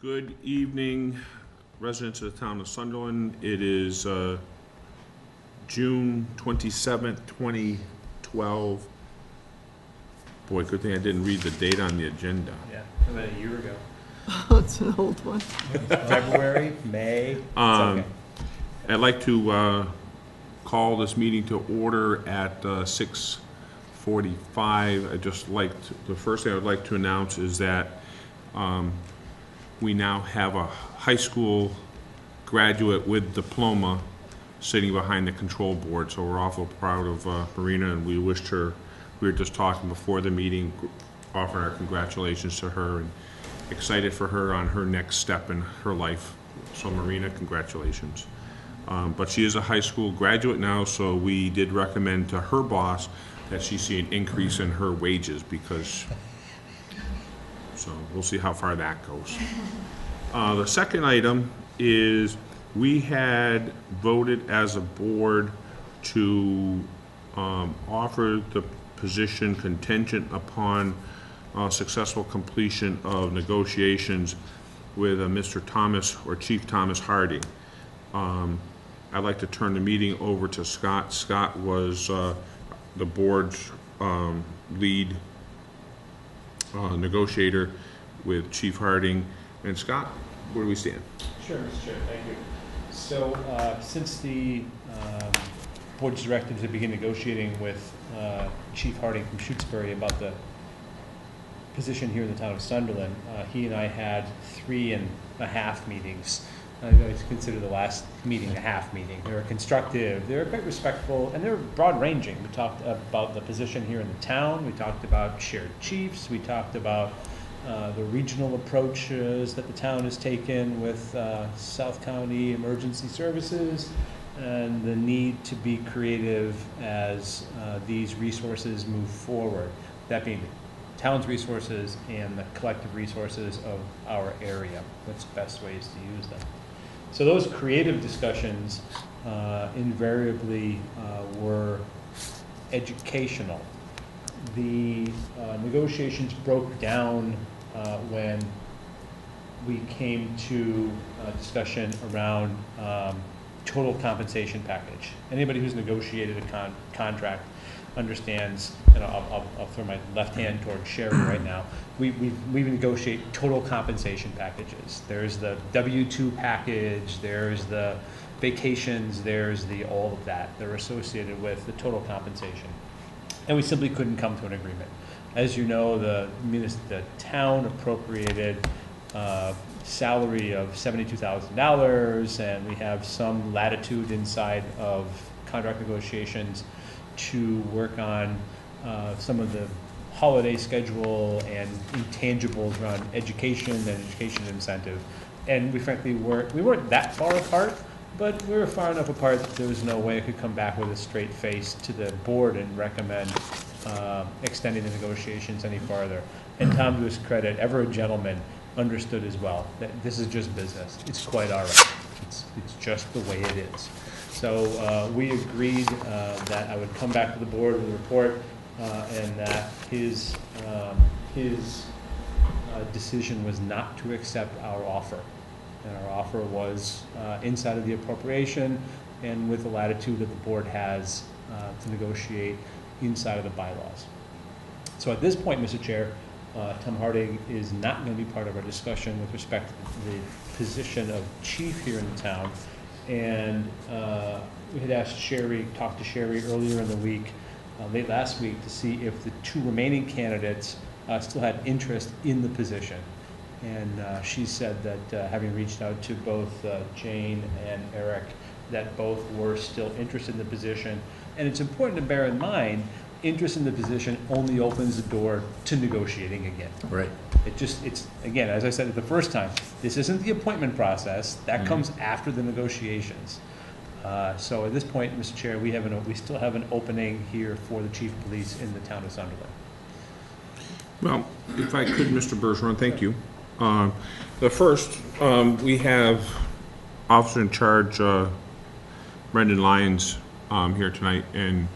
Good evening, residents of the town of Sunderland. It is uh, June 27th, 2012. Boy, good thing I didn't read the date on the agenda. Yeah, about a year ago. It's an old one. February, May, it's Um, okay. I'd like to uh, call this meeting to order at uh, 6:45. I'd just like, to- the first thing I would like to announce is that um, we now have a high school graduate with diploma sitting behind the control board, so we're awful proud of uh, Marina, and we wished her, we were just talking before the meeting, offering our congratulations to her, and excited for her on her next step in her life. So Marina, congratulations. Um, But she is a high school graduate now, so we did recommend to her boss that she see an increase in her wages, because, so we'll see how far that goes. Uh, The second item is, we had voted as a board to um, offer the position contingent upon uh, successful completion of negotiations with uh, Mr. Thomas, or Chief Thomas Harding. Um, I'd like to turn the meeting over to Scott. Scott was uh, the board's um, lead uh, negotiator with Chief Harding. And Scott, where do we stand? Sure, Mr. Chair, thank you. So, uh, since the um, board's directed to begin negotiating with uh, Chief Harding from Shutesbury about the position here in the town of Sunderland, uh, he and I had three and a half meetings. I always consider the last meeting a half meeting. They were constructive, they were quite respectful, and they were broad ranging. We talked about the position here in the town, we talked about shared chiefs, we talked about uh, the regional approaches that the town has taken with uh, South County Emergency Services, and the need to be creative as uh, these resources move forward. That being the town's resources and the collective resources of our area. What's best ways to use them? So those creative discussions uh, invariably uh, were educational. The uh, negotiations broke down uh, when we came to a discussion around um, total compensation package. Anybody who's negotiated a con- contract understands, and I'll, I'll, I'll throw my left hand toward Sherry right now. We, we, we negotiate total compensation packages. There's the W-2 package, there's the vacations, there's the, all of that. They're associated with the total compensation. And we simply couldn't come to an agreement. As you know, the the town appropriated, uh, salary of seventy-two thousand dollars, and we have some latitude inside of contract negotiations to work on, uh, some of the holiday schedule and intangibles around education and education incentive. And we frankly weren't, we weren't that far apart, but we were far enough apart that there was no way I could come back with a straight face to the board and recommend uh, extending the negotiations any farther. And Tom, to his credit, ever a gentleman, understood as well that this is just business. It's quite all right. It's, it's just the way it is. So uh, we agreed uh, that I would come back to the board with a report uh, and that his, um, his uh, decision was not to accept our offer. And our offer was uh, inside of the appropriation and with the latitude that the board has uh, to negotiate inside of the bylaws. So at this point, Mr. Chair, Tom Harding is not going to be part of our discussion with respect to the position of chief here in the town. And uh, we had asked Sherry, talked to Sherry earlier in the week, uh, late last week, to see if the two remaining candidates uh, still had interest in the position. And uh, she said that, uh, having reached out to both uh, Jane and Eric, that both were still interested in the position. And it's important to bear in mind, interest in the position only opens the door to negotiating again. Right. It just, it's, again, as I said it the first time, this isn't the appointment process, that comes after the negotiations. Uh, So at this point, Mr. Chair, we have an, we still have an opening here for the chief of police in the town of Sunderland. Well, if I could, Mr. Bergeron, thank you. Um, The first, um, we have Officer in Charge uh, Brendan Lyons um, here tonight, and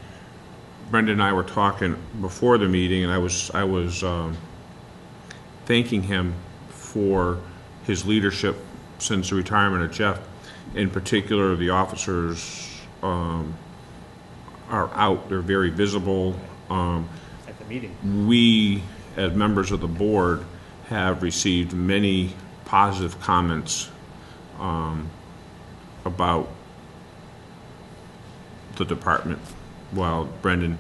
Brendan and I were talking before the meeting, and I was, I was um, thanking him for his leadership since the retirement of Jeff. In particular, the officers um, are out, they're very visible. Um, At the meeting. we, as members of the board, have received many positive comments um, about the department, while Brendan,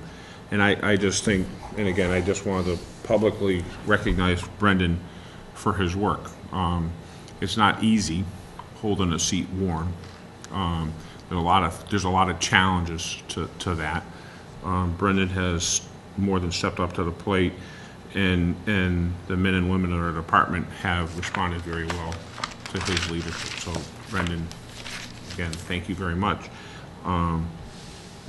and I, I just think, and again, I just wanted to publicly recognize Brendan for his work. Um, It's not easy holding a seat warm. Um, There's a lot of, there's a lot of challenges to, to that. Um, Brendan has more than stepped up to the plate, and, and the men and women in our department have responded very well to his leadership. So Brendan, again, thank you very much. Um,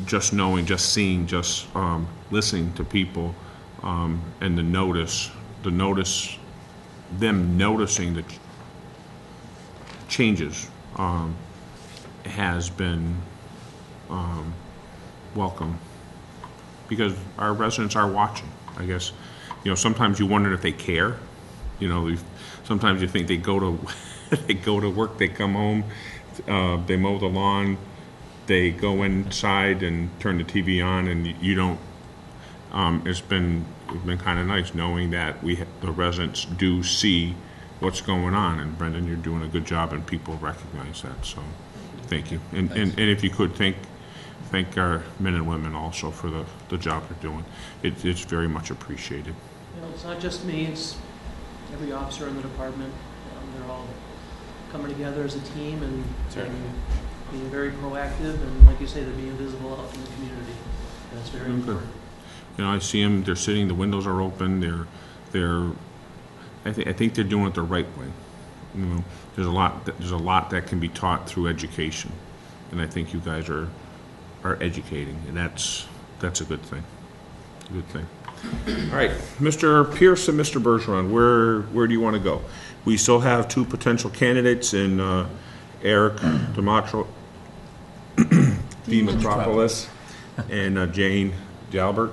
Just knowing, just seeing, just um, listening to people, um, and the notice, the notice, them noticing the ch- changes um, has been um, welcome because our residents are watching, I guess. You know, sometimes you wonder if they care. You know, sometimes you think they go to, they go to work, they come home, uh, they mow the lawn, they go inside and turn the TV on, and you- don't, um, it's been, it's been kind of nice knowing that we, ha- the residents do see what's going on, and Brendan, you're doing a good job, and people recognize that, so, thank you. And, and and if you could, thank, thank our men and women also for the, the job they're doing. It, it's very much appreciated. You know, it's not just me, it's every officer in the department. Um, They're all coming together as a team and and being very proactive, and like you say, they're being visible out in the community. That's very good. important. You know, I see them, they're sitting, the windows are open, they're, they're, I think, I think they're doing it the right way. You know, there's a lot, that- there's a lot that can be taught through education, and I think you guys are, are educating, and that's, that's a good thing. Good thing. All right, Mr. Pierce and Mr. Bergeron, where, where do you want to go? We still have two potential candidates in uh, Eric Demetro, Metropolis and uh, Jane Dalbert.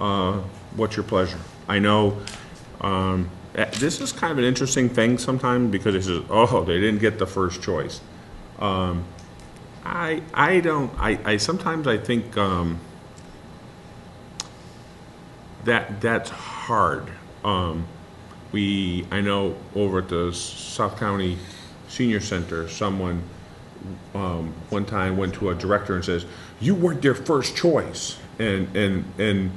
Uh, What's your pleasure? I know, um, eh, this is kind of an interesting thing sometimes because it says, oh, they didn't get the first choice. Um, I, I don't, I, I, sometimes I think, um, that, that's hard. Um, we, I know over at the South County Senior Center, someone, um, one time went to a director and says, "You weren't their first choice," and and and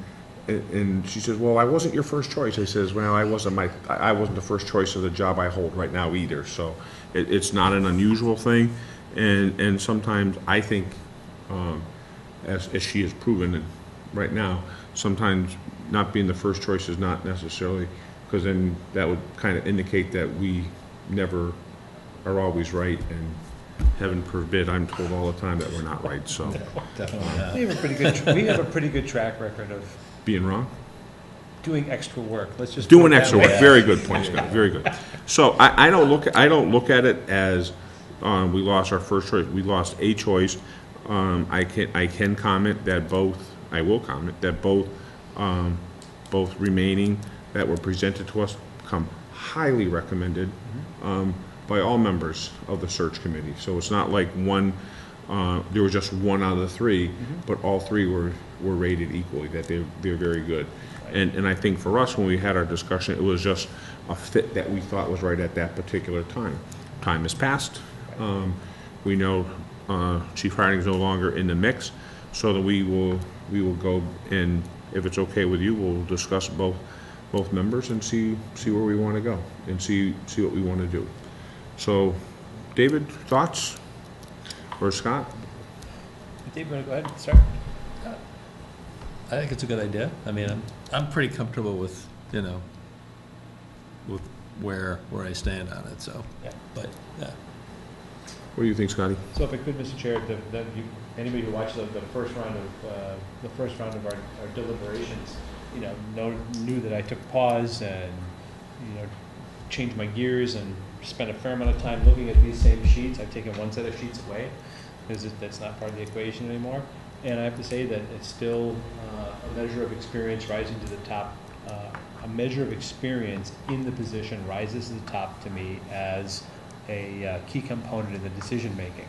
and she says, "Well, I wasn't your first choice." I says, "Well, I wasn't my I wasn't the first choice of the job I hold right now either." So it, it's not an unusual thing, and and sometimes I think, um, as as she has proven right now, sometimes not being the first choice is not necessarily because then that would kind of indicate that we never are always right and heaven forbid, I'm told all the time that we're not right, so, We have a pretty good, tr- we have a pretty good track record of being wrong? doing extra work. Let's just. put Doing that extra way. work, very good point, Scott, very good. So I, I don't look, I don't look at it as, um, we lost our first choice, we lost a choice. Um, I can, I can comment that both, I will comment that both, um, both remaining that were presented to us come highly recommended, um, by all members of the search committee. So it's not like one, uh, there was just one out of the three, but all three were, were rated equally, that they're, they're very good. And, and I think for us, when we had our discussion, it was just a fit that we thought was right at that particular time. Time has passed. Um, we know, uh, Chief Harding is no longer in the mix, so that we will, we will go and, if it's okay with you, we'll discuss both, both members and see, see where we want to go and see, see what we want to do. So, David, thoughts? Or Scott? Dave, you wanna go ahead and start? I think it's a good idea. I mean, I'm, I'm pretty comfortable with, you know, with where, where I stand on it, so, Yeah. but, yeah. What do you think, Scotty? So if I could, Mr. Chair, the, the, you, anybody who watched the, the first round of, uh, the first round of our, our deliberations, you know, know, knew that I took pause and, you know, changed my gears and spent a fair amount of time looking at these same sheets. I've taken one set of sheets away, because that's not part of the equation anymore. And I have to say that it's still, uh, a measure of experience rising to the top, uh, a measure of experience in the position rises to the top to me as a uh, key component in the decision-making.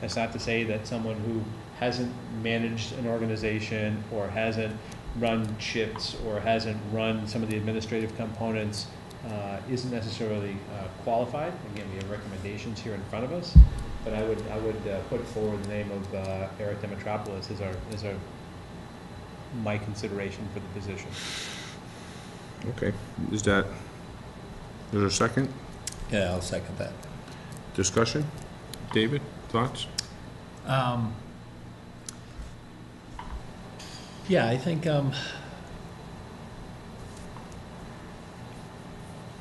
That's not to say that someone who hasn't managed an organization or hasn't run shifts or hasn't run some of the administrative components uh, isn't necessarily uh, qualified. Again, we have recommendations here in front of us, but I would, I would uh, put forward the name of uh, Eric Demetropoulos as our, as our, my consideration for the position. Okay, is that, is there a second? Yeah, I'll second that. Discussion? David, thoughts? Um, yeah, I think, um,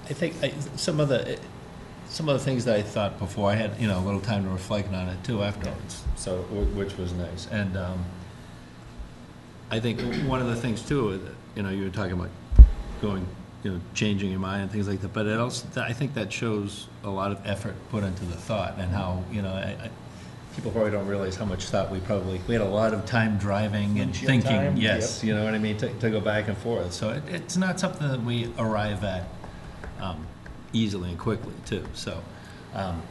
I think I, some of the, some of the things that I thought before, I had, you know, a little time to reflect on it too afterwards, so, which was nice. And, um, I think one of the things too, you know, you were talking about going, you know, changing your mind and things like that, but it also, I think that shows a lot of effort put into the thought and how, you know, I, I, people probably don't realize how much thought we probably, we had a lot of time driving and thinking, time, yes, you know what I mean, to, to go back and forth. So it, it's not something that we arrive at, um, easily and quickly too, so. um,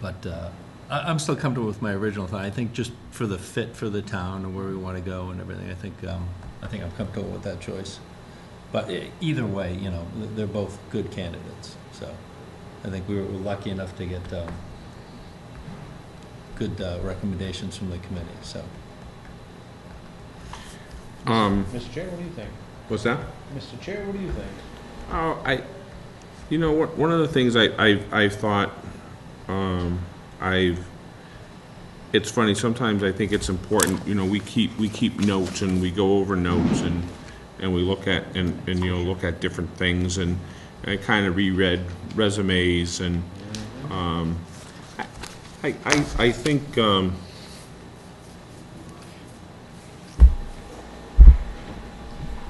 But, uh, I, I'm still comfortable with my original thought. I think just for the fit for the town and where we want to go and everything, I think, um, I think I'm comfortable with that choice. But e- either way, you know, they're both good candidates, so I think we were lucky enough to get, um, good, uh, recommendations from the committee, so. Um, Mr. Chair, what do you think? what's that? Mr. Chair, what do you think? Oh, I, you know, what, one of the things I, I've, I've thought, um, I've, it's funny, sometimes I think it's important, you know, we keep, we keep notes and we go over notes and, and we look at, and, and, you know, look at different things and I kind of reread resumes and, um, I, I, I think, um,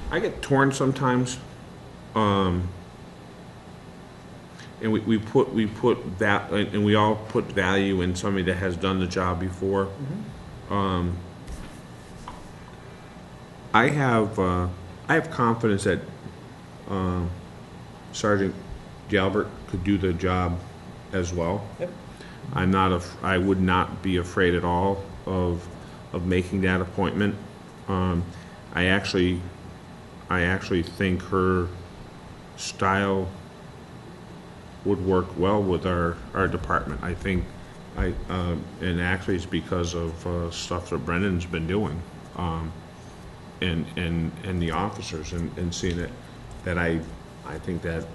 I get torn sometimes, um, and we, we put, we put that, and and we all put value in somebody that has done the job before. Um, I have, uh, I have confidence that, um, Sergeant Galbert could do the job as well. Yep. I'm not, af- I would not be afraid at all of, of making that appointment. Um, I actually, I actually think her style would work well with our, our department. I think, I, um, and actually it's because of, uh, stuff that Brendan's been doing, um, and, and, and the officers and, and seeing it, that I, I think that,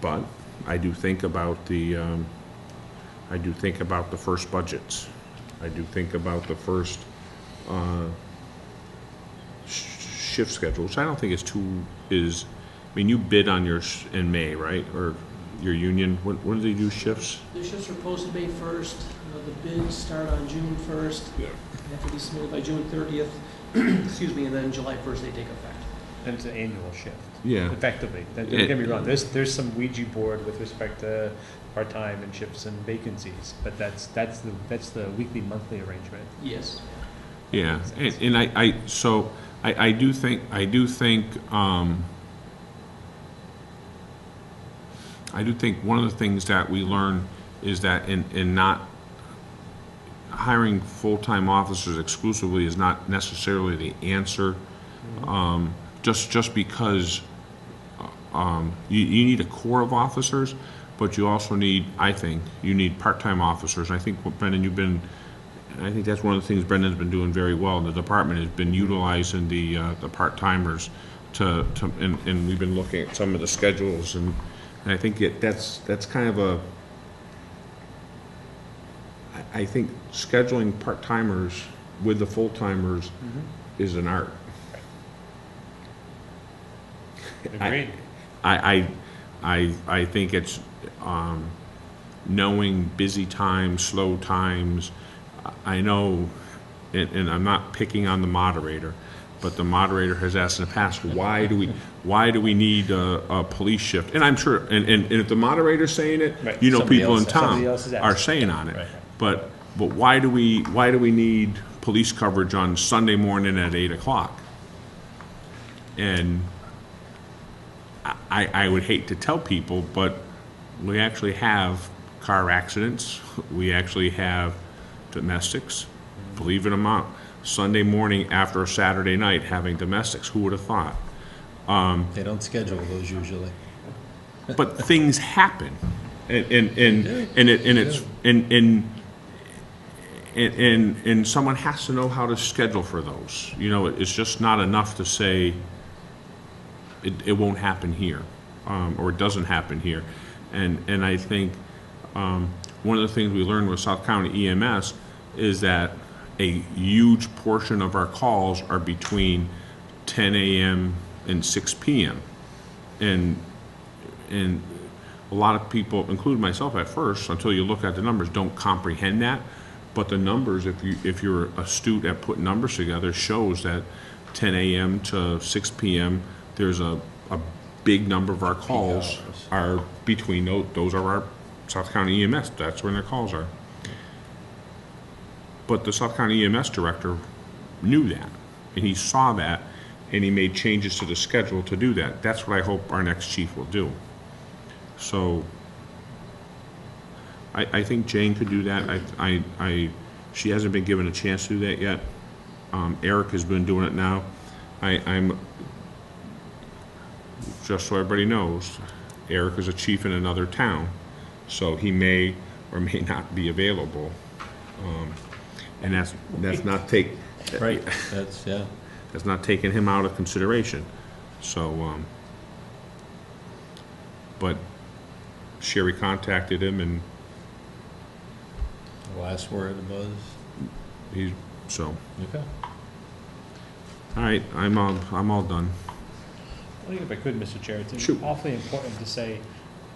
but I do think about the, um, I do think about the first budgets. I do think about the first, uh, sh- shift schedules. I don't think it's too, is, I mean, you bid on yours in May, right? Or your union, when, when do they do shifts? The shifts are posted May first, uh, the bids start on June first. Yeah. They have to be submitted by June thirtieth, excuse me, and then July first they take effect. And it's an annual shift. Yeah. Effectively. Don't don't get me wrong, there's, there's some Ouija board with respect to part-time and shifts and vacancies, but that's, that's the, that's the weekly, monthly arrangement. Yes. Yeah, and, and I, I, so, I, I do think, I do think, um, I do think one of the things that we learn is that in, in not hiring full-time officers exclusively is not necessarily the answer. Um, just, just because, um, you, you need a core of officers, but you also need, I think, you need part-time officers. I think, what Brendan, you've been, I think that's one of the things Brendan's been doing very well in the department, has been utilizing the, uh, the part-timers to, to, and, and we've been looking at some of the schedules, and, and I think it, that's, that's kind of a, I, I think scheduling part-timers with the full-timers is an art. I- Agreed. I, I, I, I think it's, um, knowing busy times, slow times. I know, and, and I'm not picking on the moderator, but the moderator has asked in the past, why do we, why do we need a, a police shift? And I'm sure, and, and, and if the moderator's saying it, Right. you know, Somebody people in town somebody else is are asking. saying on it. Right. But, but why do we, why do we need police coverage on Sunday morning at eight o'clock? and I, I would hate to tell people, but we actually have car accidents. We actually have domestics, believe it or not. Sunday morning after a Saturday night having domestics. Who would have thought? They don't schedule those usually. But things happen, and and and and, it, and it's and and. And, and and someone has to know how to schedule for those. You know, it's just not enough to say it, it won't happen here, um, or it doesn't happen here. And, and I think, um, one of the things we learned with South County EMS is that a huge portion of our calls are between ten AM and six PM. And, and a lot of people, including myself at first, until you look at the numbers, don't comprehend that. But the numbers, if you, if you're astute at putting numbers together, shows that ten AM to six PM, there's a, a big number of our calls are between, those, those are our South County EMS, that's when their calls are. But the South County EMS director knew that, and he saw that, and he made changes to the schedule to do that. That's what I hope our next chief will do. So, I, I think Jane could do that. I, I, I, she hasn't been given a chance to do that yet. Um, Eric has been doing it now. I, I'm, just so everybody knows, Eric is a chief in another town, so he may or may not be available. Um, And that's, that's not take, Right, that's, yeah. That's not taking him out of consideration. So, um, but Sherry contacted him and The last word was, he's, so, okay. all right, I'm all, I'm all done. I think if I could, Mr. Chair, it's Shoot. awfully important to say,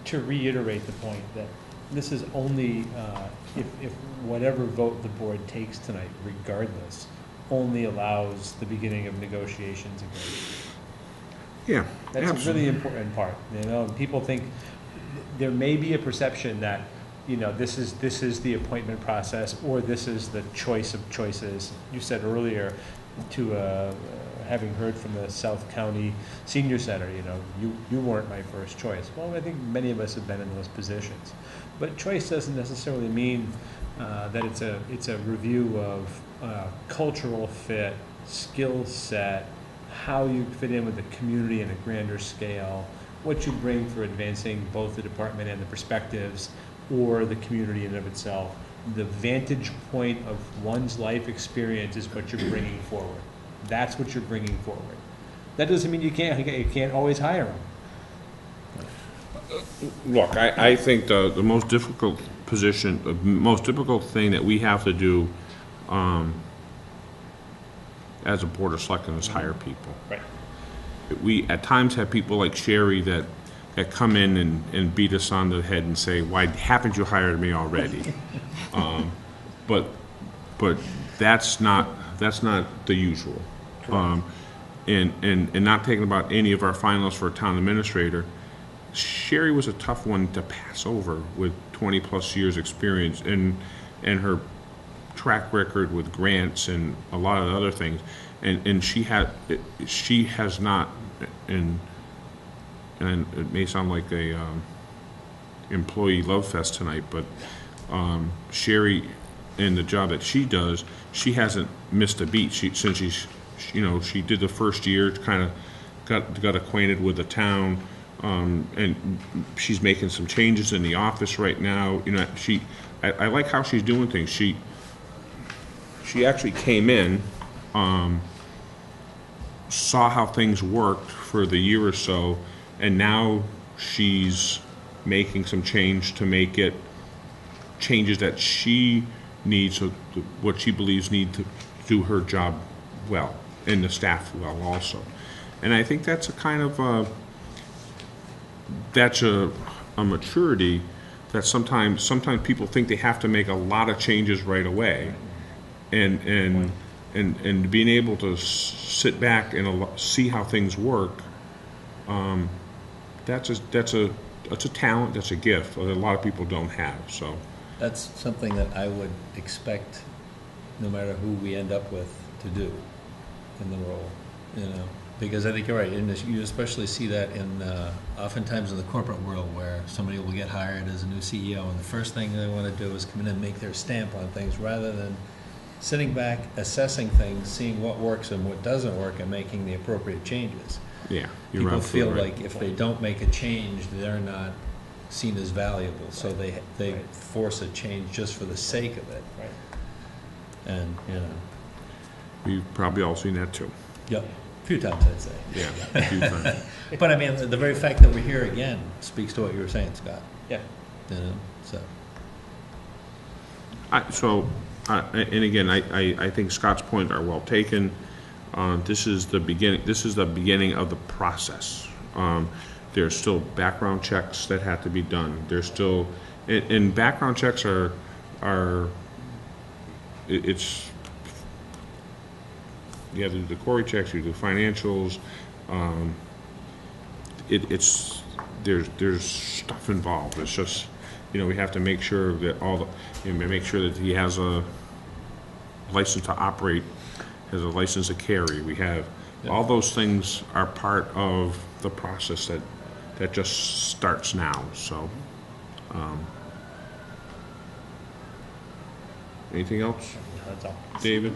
to reiterate the point that this is only, uh, if, if whatever vote the board takes tonight, regardless, only allows the beginning of negotiations again. Yeah, That's a absolutely. really important part, you know, and people think, there may be a perception that, you know, this is, this is the appointment process, or this is the choice of choices. You said earlier, to, uh, having heard from the South County Senior Center, you know, you, you weren't my first choice. Well, I think many of us have been in those positions. But choice doesn't necessarily mean, uh, that it's a, it's a review of, uh, cultural fit, skill set, how you fit in with the community in a grander scale, what you bring for advancing both the department and the perspectives, or the community in and of itself. The vantage point of one's life experience is what you're bringing forward. That's what you're bringing forward. That doesn't mean you can't, you can't always hire them. Look, I, I think the, the most difficult position, the most difficult thing that we have to do, um, as a board of selectmen is hire people. Right. We, at times, have people like Sherry that, that come in and, and beat us on the head and say, why haven't you hired me already? Um, But, but that's not, that's not the usual. Um, And, and, and not taking about any of our finalists for town administrator, Sherry was a tough one to pass over with 20-plus years' experience and, and her track record with grants and a lot of other things. And, and she had, she has not, and, and it may sound like a, um, employee love fest tonight, but, um, Sherry, in the job that she does, she hasn't missed a beat. She, since she's, you know, she did the first year, kind of got, got acquainted with the town, um, and she's making some changes in the office right now. You know, she, I, I like how she's doing things. She, she actually came in, um, saw how things worked for the year or so, and now she's making some change to make it changes that she needs, what she believes need to do her job well, and the staff well also. And I think that's a kind of, uh, that's a, a maturity that sometimes, sometimes people think they have to make a lot of changes right away. And, and, and, and being able to sit back and al- see how things work, um, that's a, that's a, that's a talent, that's a gift that a lot of people don't have, so. That's something that I would expect, no matter who we end up with, to do in the role, you know? Because I think you're right, and you especially see that in, uh, oftentimes in the corporate world where somebody will get hired as a new CEO, and the first thing they want to do is come in and make their stamp on things, rather than sitting back, assessing things, seeing what works and what doesn't work, and making the appropriate changes. Yeah, you're People feel absolutely right. like if they don't make a change, they're not seen as valuable, so they, they Right. force a change just for the sake of it, Right. and, you know, We've probably all seen that too. yep, a few times I'd say. Yeah, a few times. But I mean, the the very fact that we're here again speaks to what you were saying, Scott, Yeah. you know, so. I, so, uh, and again, I, I, I think Scott's points are well taken. Uh, this is the beginning, this is the beginning of the process. Um, there's still background checks that have to be done. There's still, and, and background checks are, are, it, it's, you have to do the query checks, you do financials, um, it, it's, there's, there's stuff involved. It's just, you know, we have to make sure that all the, you know, make sure that he has a license to operate, has a license to carry. We have, all those things are part of the process that, that just starts now, so. um, Anything else, That's all. David?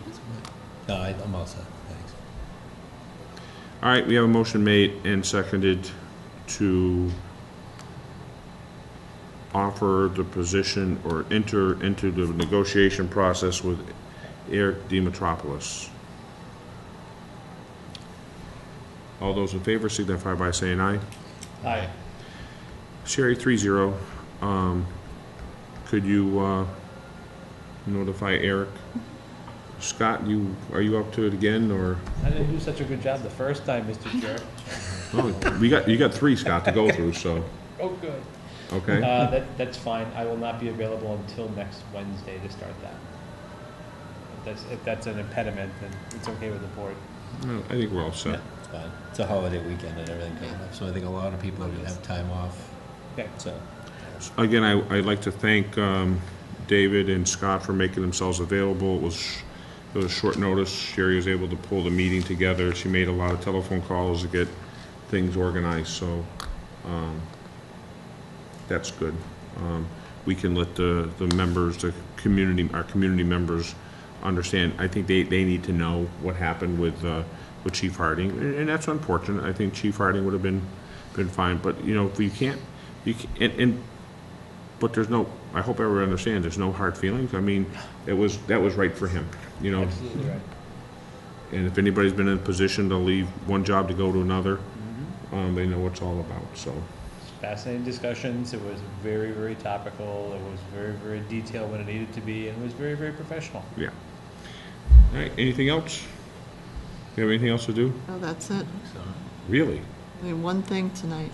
No, I- I'm all set, thanks. All right, we have a motion made and seconded to offer the position or enter into the negotiation process with Eric Demetropoulos. All those in favor signify by saying aye. Aye. Sherry, three zero. Um, could you, uh, notify Eric? Scott, you, are you up to it again, or? I didn't do such a good job the first time, Mr. Chair. Oh, we got, you got three, Scott, to go through, so, Oh, good. Okay? Uh, that, that's fine. I will not be available until next Wednesday to start that. If that's, if that's an impediment, then it's okay with the board. No, I think we're all Yeah, set. it's fine. It's a holiday weekend and everything coming up, so I think a lot of people are gonna have time off, Okay. so. Again, I, I'd like to thank, um, David and Scott for making themselves available. It was, it was short notice. Sherry was able to pull the meeting together. She made a lot of telephone calls to get things organized, so, um, that's good. Um, we can let the, the members, the community, our community members understand. I think they, they need to know what happened with, uh, with Chief Harding, and, and that's unfortunate. I think Chief Harding would have been, been fine, but, you know, if you can't, you can, and, and, but there's no, I hope everyone understands, there's no hard feelings. I mean, it was, that was right for him, you know? Absolutely right. And if anybody's been in a position to leave one job to go to another, um, they know what it's all about, so. Fascinating discussions. It was very, very topical. It was very, very detailed when it needed to be, and it was very, very professional. Yeah. All right, anything else? You have anything else to do? Oh, that's it. Really? I mean, one thing tonight.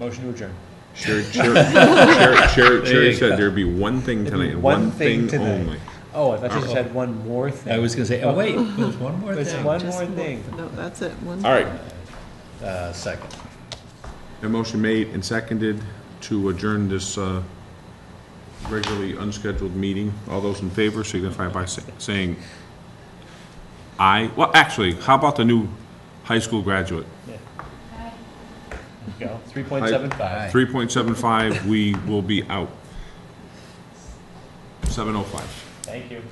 Motion to adjourn. Sherry, Sherry, Sherry, Sherry, Sherry you said go. there'd be one thing There'd be tonight, and one one thing thing tonight. only. Oh, I thought you just had one more thing. I was gonna say, oh, wait, there's one more There's thing. one Just more one- thing. No, that's it. One All right, Uh, second. A motion made and seconded to adjourn this, uh, regularly unscheduled meeting. All those in favor signify by sa- saying aye. Well, actually, how about the new high school graduate? Yeah. Go, three point seven five. Three point seven five, we will be out. Seven oh five. Thank you.